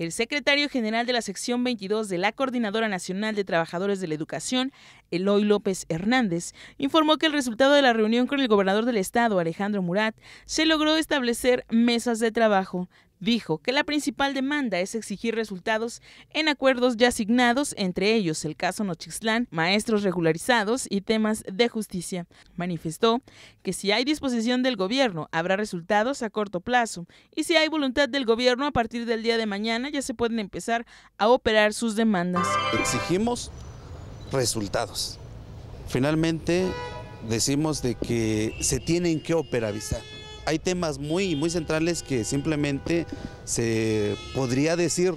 El secretario general de la sección 22 de la Coordinadora Nacional de Trabajadores de la Educación, Eloy López Hernández, informó que el resultado de la reunión con el gobernador del estado, Alejandro Murat, se logró establecer mesas de trabajo dijo que la principal demanda es exigir resultados en acuerdos ya asignados, entre ellos el caso Nochixtlán, maestros regularizados y temas de justicia. Manifestó que si hay disposición del gobierno, habrá resultados a corto plazo y si hay voluntad del gobierno, a partir del día de mañana ya se pueden empezar a operar sus demandas. Exigimos resultados. Finalmente decimos de que se tienen que operarizar hay temas muy, muy centrales que simplemente se podría decir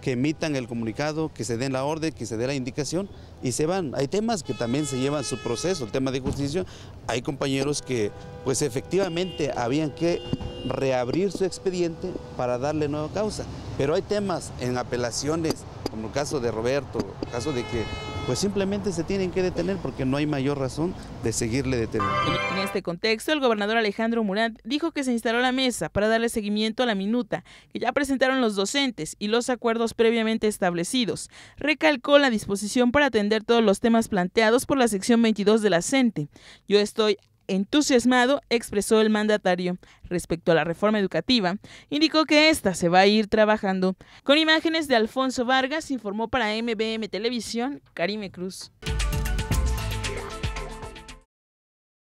que emitan el comunicado, que se den la orden, que se dé la indicación y se van. Hay temas que también se llevan su proceso, el tema de justicia. Hay compañeros que pues efectivamente habían que reabrir su expediente para darle nueva causa, pero hay temas en apelaciones, como el caso de Roberto, el caso de que pues simplemente se tienen que detener porque no hay mayor razón de seguirle deteniendo. En este contexto, el gobernador Alejandro Murat dijo que se instaló la mesa para darle seguimiento a la minuta que ya presentaron los docentes y los acuerdos previamente establecidos. Recalcó la disposición para atender todos los temas planteados por la sección 22 de la CENTE. Yo estoy entusiasmado, expresó el mandatario. Respecto a la reforma educativa, indicó que ésta se va a ir trabajando. Con imágenes de Alfonso Vargas, informó para MBM Televisión, Karime Cruz.